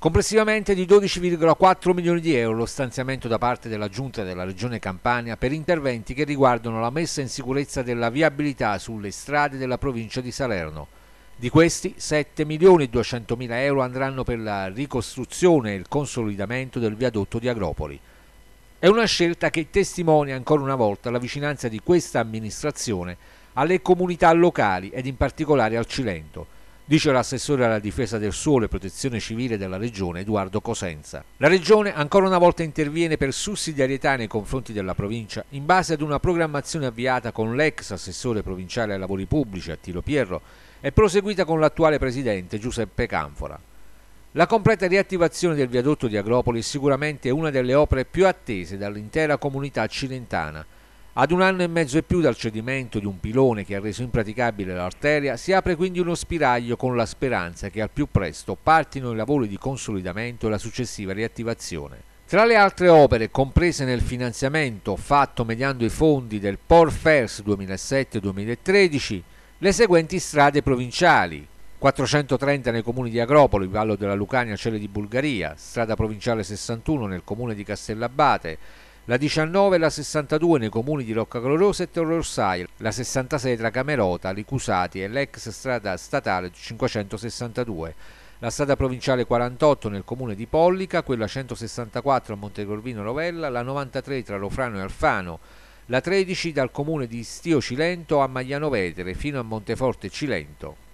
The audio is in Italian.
Complessivamente di 12,4 milioni di euro lo stanziamento da parte della Giunta della Regione Campania per interventi che riguardano la messa in sicurezza della viabilità sulle strade della provincia di Salerno. Di questi 7 milioni e 200 mila euro andranno per la ricostruzione e il consolidamento del viadotto di Agropoli. È una scelta che testimonia ancora una volta la vicinanza di questa amministrazione alle comunità locali ed in particolare al Cilento dice l'assessore alla difesa del suolo e protezione civile della regione Edoardo Cosenza. La regione ancora una volta interviene per sussidiarietà nei confronti della provincia in base ad una programmazione avviata con l'ex assessore provinciale ai lavori pubblici Attilo Pierro e proseguita con l'attuale presidente Giuseppe Canfora. La completa riattivazione del viadotto di Agropoli è sicuramente una delle opere più attese dall'intera comunità cilentana ad un anno e mezzo e più dal cedimento di un pilone che ha reso impraticabile l'arteria, si apre quindi uno spiraglio con la speranza che al più presto partino i lavori di consolidamento e la successiva riattivazione. Tra le altre opere comprese nel finanziamento fatto mediante i fondi del POR FERS 2007-2013, le seguenti strade provinciali 430 nei comuni di Agropoli, Vallo della Lucania, Celle di Bulgaria, strada provinciale 61 nel comune di Castellabate, la 19 e la 62 nei comuni di Rocca Gloriosa e Torre Orsaia, la 66 tra Camerota, Licusati e l'ex strada statale 562, la strada provinciale 48 nel comune di Pollica, quella 164 a Montecorvino Rovella, la 93 tra Rofrano e Alfano, la 13 dal comune di Stio Cilento a Magliano Vetere fino a Monteforte Cilento.